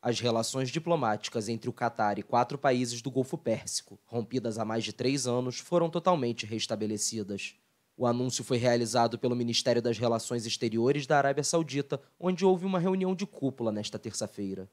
As relações diplomáticas entre o Catar e quatro países do Golfo Pérsico, rompidas há mais de três anos, foram totalmente restabelecidas. O anúncio foi realizado pelo Ministério das Relações Exteriores da Arábia Saudita, onde houve uma reunião de cúpula nesta terça-feira.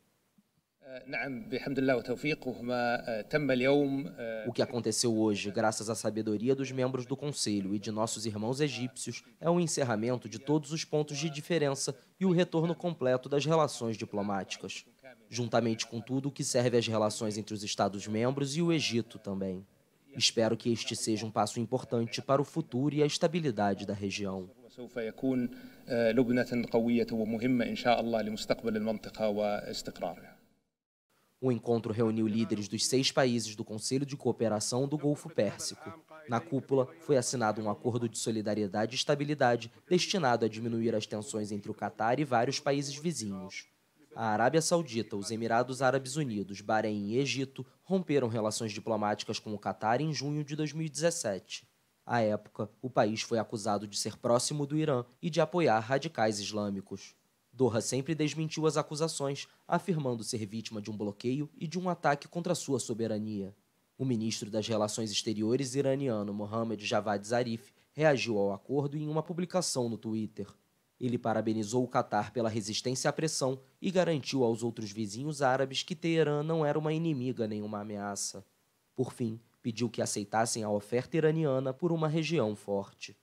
O que aconteceu hoje, graças à sabedoria dos membros do Conselho e de nossos irmãos egípcios, é o encerramento de todos os pontos de diferença e o retorno completo das relações diplomáticas, juntamente com tudo o que serve às relações entre os Estados-membros e o Egito também. Espero que este seja um passo importante para o futuro e a estabilidade da região. O encontro reuniu líderes dos seis países do Conselho de Cooperação do Golfo Pérsico. Na cúpula, foi assinado um acordo de solidariedade e estabilidade destinado a diminuir as tensões entre o Catar e vários países vizinhos. A Arábia Saudita, os Emirados Árabes Unidos, Bahrein e Egito romperam relações diplomáticas com o Catar em junho de 2017. À época, o país foi acusado de ser próximo do Irã e de apoiar radicais islâmicos. Doha sempre desmentiu as acusações, afirmando ser vítima de um bloqueio e de um ataque contra sua soberania. O ministro das Relações Exteriores iraniano Mohammad Javad Zarif reagiu ao acordo em uma publicação no Twitter. Ele parabenizou o Catar pela resistência à pressão e garantiu aos outros vizinhos árabes que Teherã não era uma inimiga nem uma ameaça. Por fim, pediu que aceitassem a oferta iraniana por uma região forte.